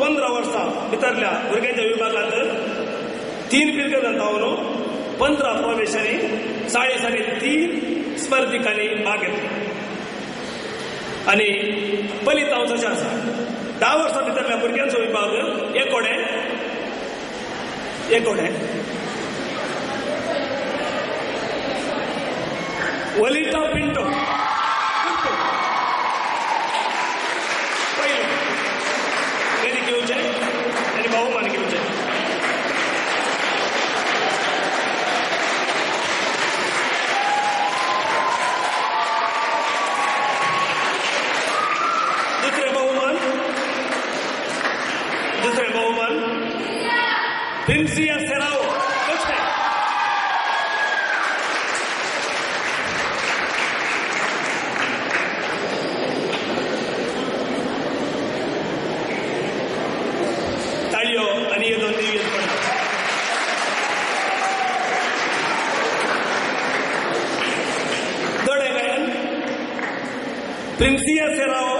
पंधरा वर्सां भितरल्या भुरग्यांच्या विभागात तीन पिळगेदार धांवनो पंधरा प्रवेशांनी आणि तीन स्पर्धिकांनी भाग घेतला आणि पलीत हांव असा आसा धा वर्सां भितरल्या भुरग्यांचो विभाग एकोडे एकोडे वलिता पिंट जिसे बहुमन सिंसियर से रहो कुछ है તાળીઓ અને એ દોન દિવ્ય પણ દોડે ગયન પ્રિન્સિયા સેરાઓ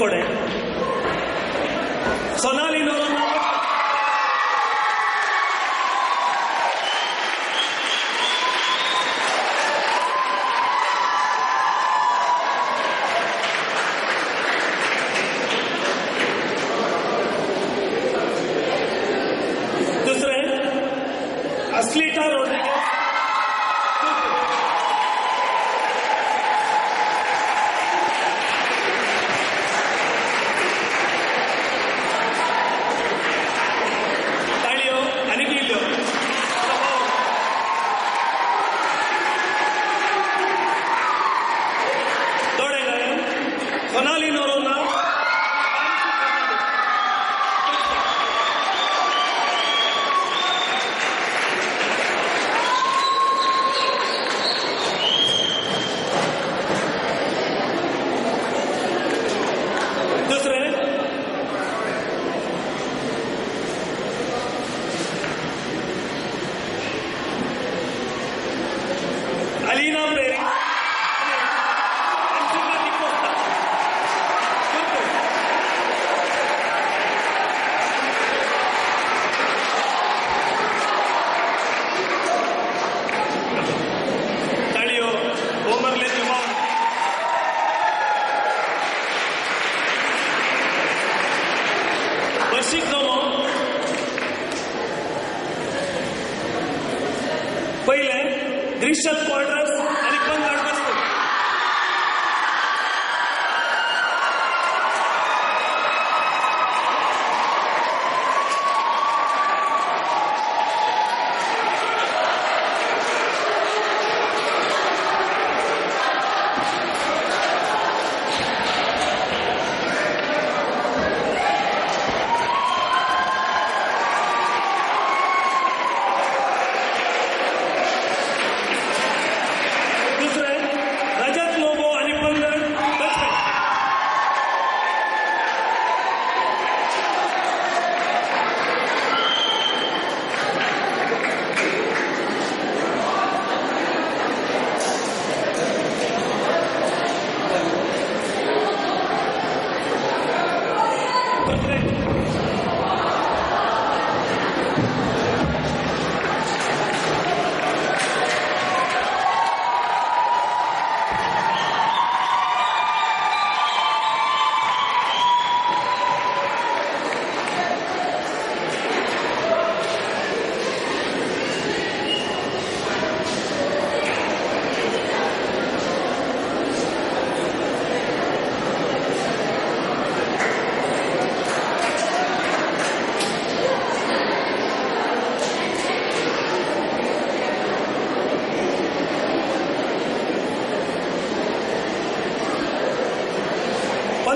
ಕೊಡೆ ಸೊನಾಲಿನೋನ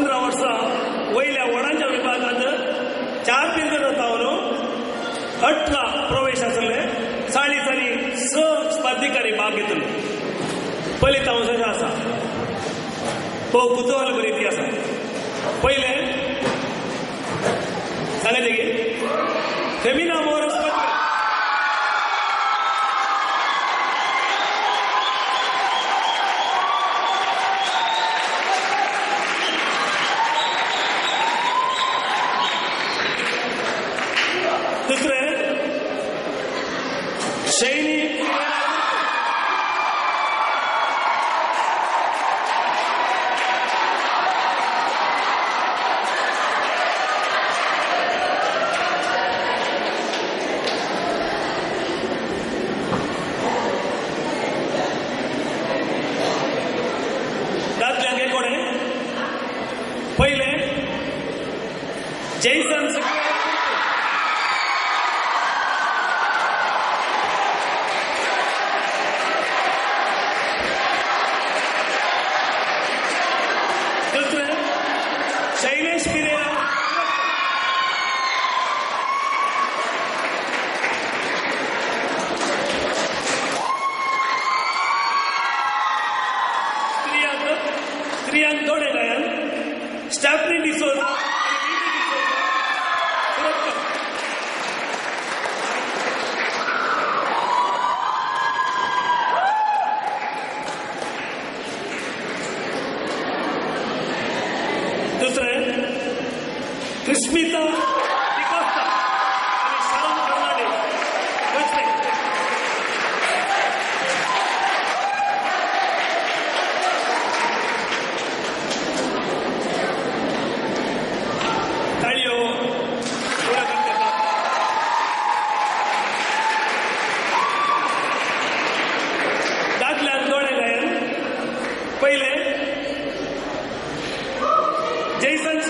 पंदरा वर्सां वयल्या वडांच्या विभागांत चार पिरगेर जाता अंदू प्रवेश आसले चाळीसांनी स स्पर्धेकारी भाग घेतलो पयलीं तावंशाचें आसा तो कुतूहल बरी आसा पयलें सांगलें देगी Femina Anthony Ryan, Stephanie D'Souza. David